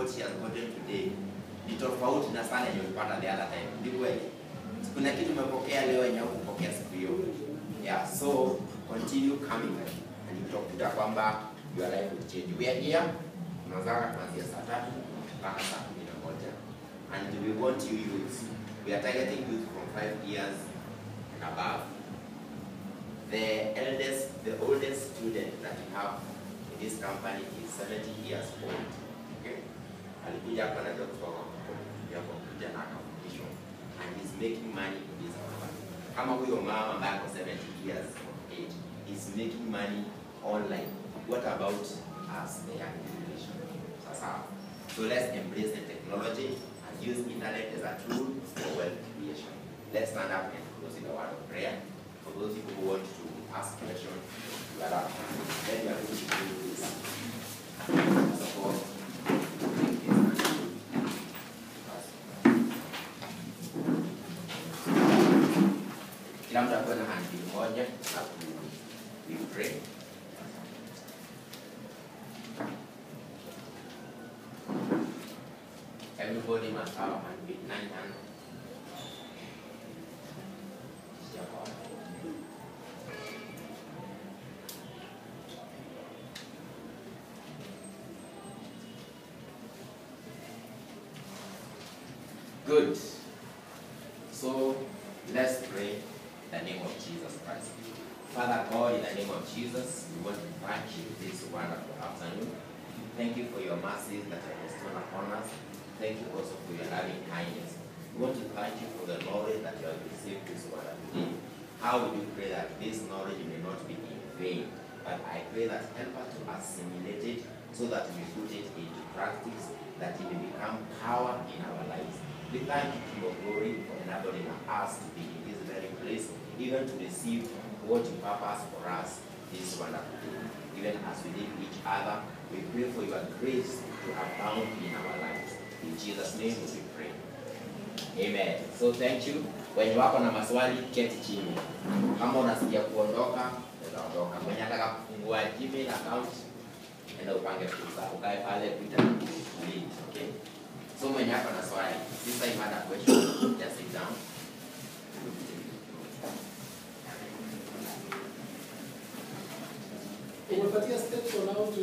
what she has gotten today ni tofauti na sana yenye ulipata the other time. Ni kweli? Kuna kitu umepokea leo yenye hukupokea siku hiyo. Yeah, so continue coming and utakuta kwamba your life will change. We are here tunazaa kuanzia saa tatu mpaka saa kumi na moja and we want you youth. We are targeting youth from five years and above. The eldest, the oldest student that we have in this company is 70 years old. Hapa na kutoka ya kuja na akafundishwa and he's making money in this company. Kama huyo mama ambaye ako 70 years of age is making money online. What about us, the young generation? Sasa, so let's embrace the technology and use internet as a tool for wealth creation. Let's stand up and close in a word of prayer. For those people who want to ask questions, you are. Then we are going to do this. First of all, take this and First. We pray. Everybody must have a handbill, nine hand. Good. So let's pray in the name of Jesus Christ. Father God, in the name of Jesus, we want to thank you this wonderful afternoon. Thank you for your mercies that are bestowed upon us. Thank you also for your loving kindness. We want to thank you for the knowledge that you have received this wonderful day. How would you pray that this knowledge may not be in vain, but I pray that help us to assimilate it so that we put it into practice, that it may become power in. We thank you, King of Glory, for enabling us to be in this very place, even to receive what you purpose for us this wonderful day. Even as we live each other, we pray for your grace to abound in our lives. In Jesus' name we pray. Amen. So thank you. Wenye wako na maswali keti chini. Kama unasikia kuondoka, utaondoka. Mwenye anataka kufungua Gmail account, enda upange fursa, ukae pale Twitter lead, okay? So mwenye hapa na swali, this time had a question, just sit down. Umepatia steps on how to